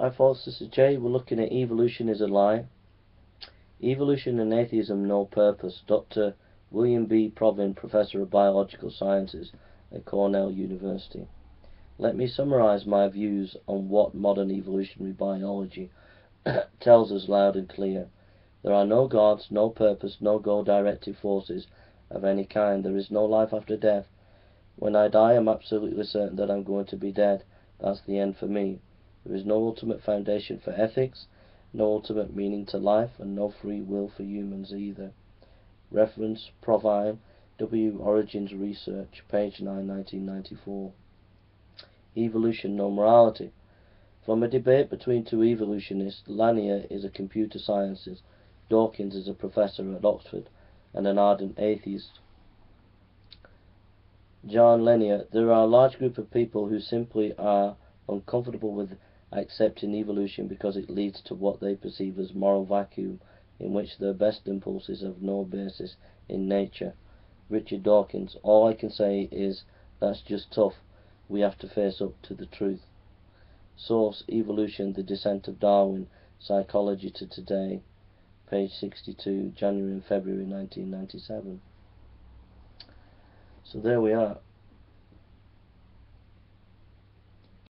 Hi folks, this is Jay. We're looking at evolution is a lie. Evolution and atheism no purpose. Dr. William B. Provine, Professor of Biological Sciences at Cornell University. Let me summarize my views on what modern evolutionary biology tells us loud and clear. There are no gods, no purpose, no goal-directed forces of any kind. There is no life after death. When I die, I'm absolutely certain that I'm going to be dead. That's the end for me. There is no ultimate foundation for ethics, no ultimate meaning to life, and no free will for humans either. Reference Provine, W. Origins Research, page 9, 1994. Evolution, no morality. From a debate between two evolutionists, Lanier is a computer scientist, Dawkins is a professor at Oxford, and an ardent atheist. Jaron Lanier, there are a large group of people who simply are uncomfortable with accepting evolution because it leads to what they perceive as moral vacuum in which their best impulses have no basis in nature. Richard Dawkins, all I can say is that's just tough. We have to face up to the truth. Source, Evolution, The Descent of Darwin, Psychology to Today, page 62, January and February 1997. So there we are.